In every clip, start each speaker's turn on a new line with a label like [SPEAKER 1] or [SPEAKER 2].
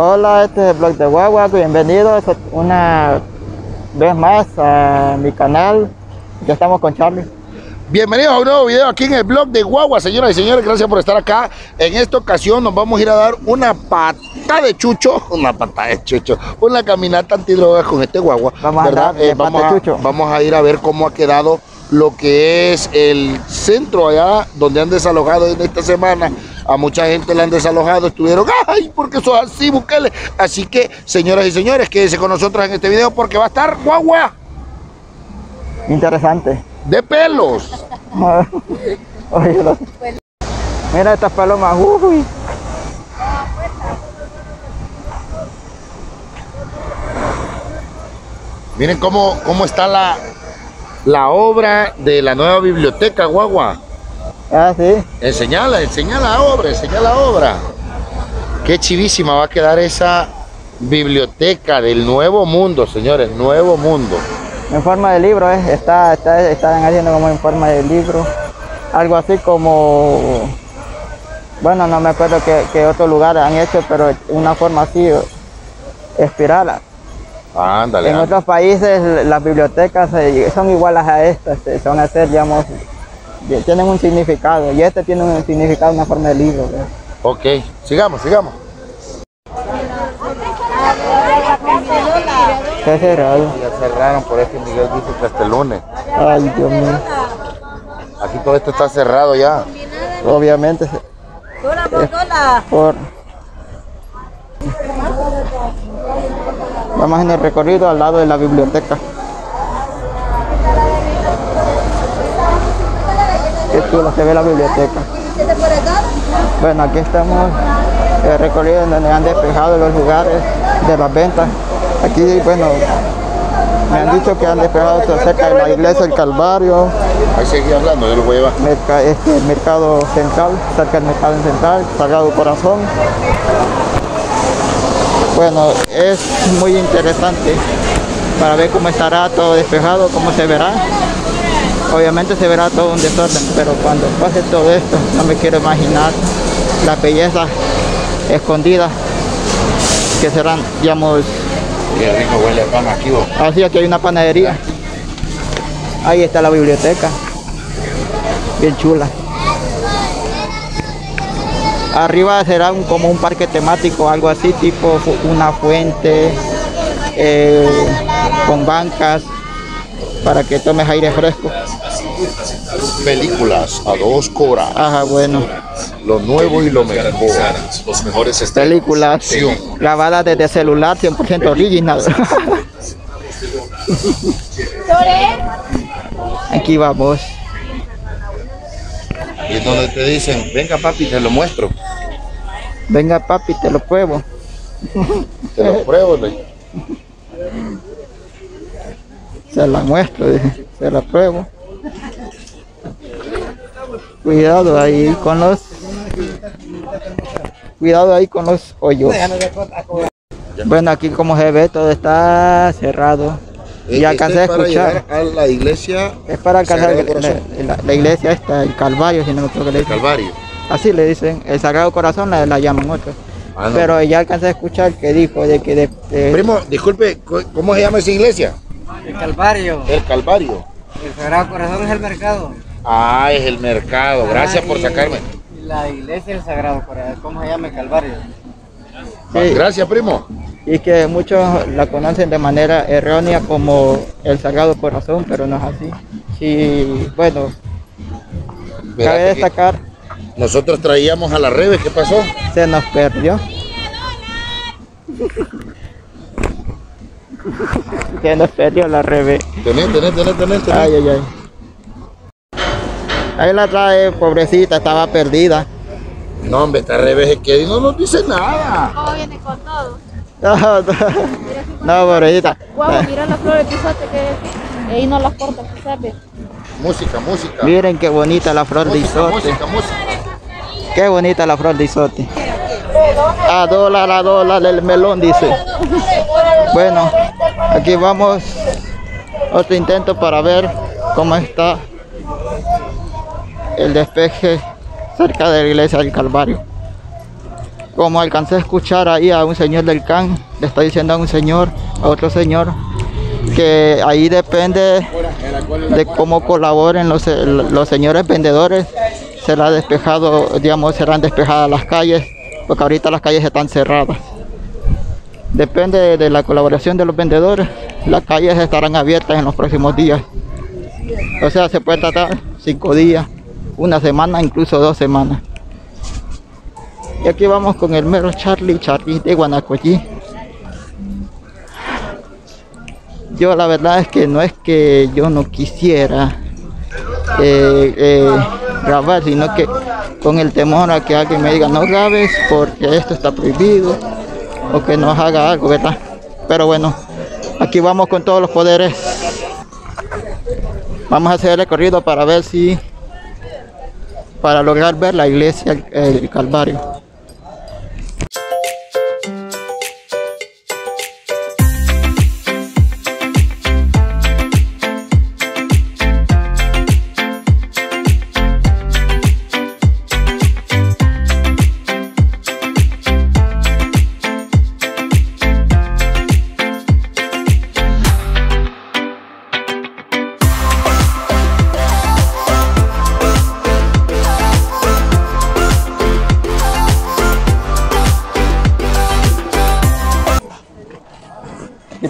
[SPEAKER 1] Hola, este es el blog de Guagua. Bienvenidos una vez más a mi canal. Ya estamos con Charlie.
[SPEAKER 2] Bienvenidos a un nuevo video aquí en el blog de Guagua, señoras y señores. Gracias por estar acá. En esta ocasión nos vamos a ir a dar una pata de chucho, una pata de chucho, una caminata antidrogas con este Guagua.
[SPEAKER 1] Vamos a
[SPEAKER 2] Eh, vamos, a,
[SPEAKER 1] chucho.
[SPEAKER 2] vamos a ir a ver cómo ha quedado lo que es el centro allá donde han desalojado en esta semana. A mucha gente le han desalojado, estuvieron, ay, porque eso es así, Bukele. Así que, señoras y señores, quédense con nosotros en este video porque va a estar Guagua
[SPEAKER 1] Interesante.
[SPEAKER 2] de pelos.
[SPEAKER 1] Mira estas palomas. Uy.
[SPEAKER 2] Miren cómo, cómo está la, la obra de la nueva biblioteca, Guagua.
[SPEAKER 1] Ah, sí.
[SPEAKER 2] Enseñala, enseña la obra, enseña la obra. Qué chivísima va a quedar esa biblioteca del nuevo mundo, señores, nuevo mundo.
[SPEAKER 1] En forma de libro, ¿eh? Está, está, están haciendo como en forma de libro. Algo así como. Bueno, no me acuerdo qué, qué otro lugar han hecho, pero una forma así, espiral.
[SPEAKER 2] Ándale,
[SPEAKER 1] En
[SPEAKER 2] ándale.
[SPEAKER 1] otros países las bibliotecas eh, son iguales a estas, eh, son a ser, digamos, tienen un significado y este tiene un significado, una forma de libro. ¿ves?
[SPEAKER 2] Ok, sigamos, sigamos.
[SPEAKER 1] Está cerrado.
[SPEAKER 2] Ya cerraron, por eso Miguel dice que hasta el lunes.
[SPEAKER 1] Ay, Dios mío.
[SPEAKER 2] Aquí todo esto está cerrado ya.
[SPEAKER 1] Obviamente, se-
[SPEAKER 3] Dólar por dólar.
[SPEAKER 1] por... Vamos en el recorrido al lado de la biblioteca. Se ve la biblioteca. Bueno, aquí estamos el recorrido en donde han despejado los lugares de las ventas. Aquí, bueno, me han dicho que han despejado cerca de la iglesia del Calvario,
[SPEAKER 2] Ahí seguí hablando, yo lo voy a llevar.
[SPEAKER 1] merca- este, mercado central, cerca del mercado central, Sagrado Corazón. Bueno, es muy interesante para ver cómo estará todo despejado, cómo se verá. Obviamente se verá todo un desorden, pero cuando pase todo esto, no me quiero imaginar las bellezas escondidas que serán, digamos,
[SPEAKER 2] Qué rico huele pan aquí, vos.
[SPEAKER 1] Así aquí hay una panadería. Ahí está la biblioteca. Bien chula. Arriba será un- como un parque temático, algo así, tipo una fuente eh, con bancas para que tomes aire fresco.
[SPEAKER 2] Películas a dos coras.
[SPEAKER 1] Ajá, bueno.
[SPEAKER 2] Lo nuevo y lo mejor.
[SPEAKER 4] los mejores estrenos.
[SPEAKER 1] Películas grabadas desde celular, 100% original. Aquí vamos.
[SPEAKER 2] Y es donde te dicen, venga papi, te lo muestro.
[SPEAKER 1] Venga papi, te lo pruebo.
[SPEAKER 2] Te lo pruebo, le-
[SPEAKER 1] Se la muestro, dije, se la pruebo. Cuidado ahí con los. Cuidado ahí con los hoyos. Bueno, aquí como se ve todo está cerrado. Y
[SPEAKER 2] Este
[SPEAKER 1] alcancé a
[SPEAKER 2] es
[SPEAKER 1] escuchar.
[SPEAKER 2] a la iglesia
[SPEAKER 1] Es para alcanzar la,
[SPEAKER 2] Corazón.
[SPEAKER 1] la- la iglesia esta, el Calvario, si no me equivoco, dicen.
[SPEAKER 2] Calvario.
[SPEAKER 1] Así le dicen, el Sagrado Corazón la, la llaman otros.
[SPEAKER 2] Ah, no.
[SPEAKER 1] Pero ya alcancé a escuchar que dijo de que de, de-
[SPEAKER 2] Primo, disculpe, ¿cu- ¿cómo se llama esa iglesia?
[SPEAKER 5] El Calvario,
[SPEAKER 2] El Calvario.
[SPEAKER 5] el Sagrado Corazón es el mercado.
[SPEAKER 2] Ah, es el mercado. Gracias
[SPEAKER 5] Ah,
[SPEAKER 2] por
[SPEAKER 5] y-
[SPEAKER 2] sacarme.
[SPEAKER 5] La iglesia del Sagrado Corazón, ¿cómo se llama el Calvario?
[SPEAKER 1] Sí.
[SPEAKER 2] Gracias, primo.
[SPEAKER 1] y que muchos la conocen de manera errónea como el Sagrado Corazón, pero no es así. Sí, bueno, cabe destacar,
[SPEAKER 2] Nosotros traíamos a la Rebe, ¿qué pasó?
[SPEAKER 1] se nos perdió. Nos perdió la revés.
[SPEAKER 2] Tenés, tenés, tenés, tenés, tenés.
[SPEAKER 1] Ay, ay, ay. Ahí la trae, pobrecita, estaba perdida.
[SPEAKER 2] No, hombre, esta Rebe es que no nos dice nada.
[SPEAKER 3] Oh, viene con todo.
[SPEAKER 1] No, no, no, pobrecita.
[SPEAKER 3] Guau, mira las flores de pisote que ahí no las corta, ¿sabes?
[SPEAKER 2] Música, música.
[SPEAKER 1] Miren qué bonita la flor de isote.
[SPEAKER 2] música, música.
[SPEAKER 1] Qué bonita la flor de isote. A dólar, a dólar el melón, dice. Bueno, aquí vamos. Otro intento para ver cómo está el despeje cerca de la iglesia del Calvario. como alcancé a escuchar ahí a un señor del CAN, le está diciendo a un señor, a otro señor, que ahí depende de cómo colaboren los, los señores vendedores, será despejado, digamos, serán despejadas las calles, porque ahorita las calles están cerradas. Depende de la colaboración de los vendedores, las calles estarán abiertas en los próximos días. O sea, se puede tratar cinco días, una semana, incluso dos semanas. Y aquí vamos con el mero Charlie, Charlie de Guanacoyí. Yo la verdad es que no es que yo no quisiera eh, eh, grabar, sino que con el temor a que alguien me diga no grabes porque esto está prohibido o que nos haga algo, ¿verdad? Pero bueno, aquí vamos con todos los poderes. Vamos a hacer el recorrido para ver si, para lograr ver la iglesia, el, Calvario.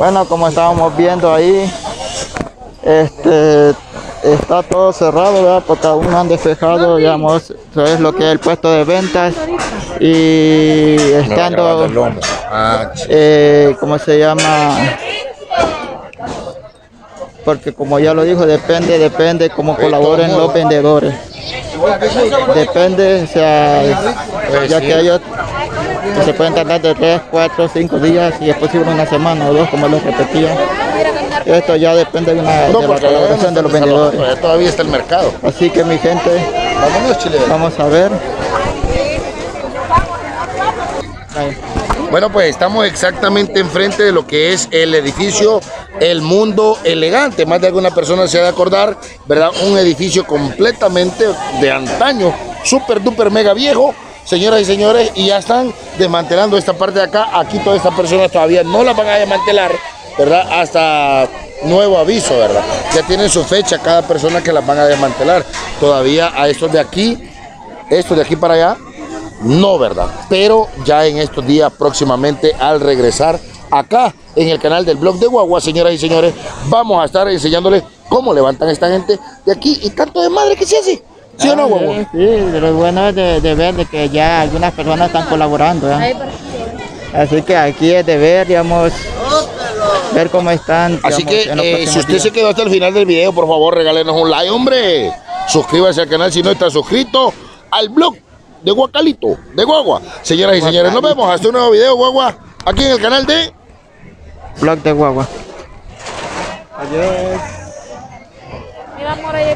[SPEAKER 1] Bueno, como estábamos viendo ahí, este está todo cerrado, ¿verdad? Porque aún no han despejado, digamos, eso es lo que es el puesto de ventas y estando,
[SPEAKER 2] Ah,
[SPEAKER 1] eh, ¿cómo se llama? Porque como ya lo dijo, depende, depende cómo colaboren los vendedores. Depende, o sea, ya que ellos que se pueden tardar de 3, 4, 5 días y es posible una semana o dos, como les repetía. Esto ya depende de, una, de la colaboración de los vendedores.
[SPEAKER 2] Todavía está el mercado.
[SPEAKER 1] Así que mi gente,
[SPEAKER 2] Vámonos, Chile.
[SPEAKER 1] vamos a ver. Ahí.
[SPEAKER 2] Bueno, pues estamos exactamente enfrente de lo que es el edificio El Mundo Elegante. Más de alguna persona se ha de acordar, ¿verdad? Un edificio completamente de antaño, súper, duper, mega viejo. Señoras y señores, y ya están desmantelando esta parte de acá. Aquí todas estas personas todavía no las van a desmantelar, ¿verdad? Hasta nuevo aviso, ¿verdad? Ya tienen su fecha cada persona que las van a desmantelar. Todavía a estos de aquí, estos de aquí para allá, no, ¿verdad? Pero ya en estos días próximamente al regresar acá en el canal del blog de Guagua, señoras y señores, vamos a estar enseñándoles cómo levantan esta gente de aquí y tanto de madre que se hace. ¿Sí o no, Guagua?
[SPEAKER 1] Sí, sí, lo bueno es de, de ver de que ya algunas personas están colaborando. ¿eh? Así que aquí es de ver, digamos, ver cómo están.
[SPEAKER 2] Así
[SPEAKER 1] digamos,
[SPEAKER 2] que
[SPEAKER 1] en los
[SPEAKER 2] eh, si usted
[SPEAKER 1] días.
[SPEAKER 2] se quedó hasta el final del video, por favor, regálenos un like, hombre. Suscríbase al canal si no está suscrito al blog de Guacalito, de Guagua. Señoras y señores, nos vemos hasta un nuevo video, Guagua, aquí en el canal de...
[SPEAKER 1] Blog de Guagua.
[SPEAKER 3] Mira, amor, ahí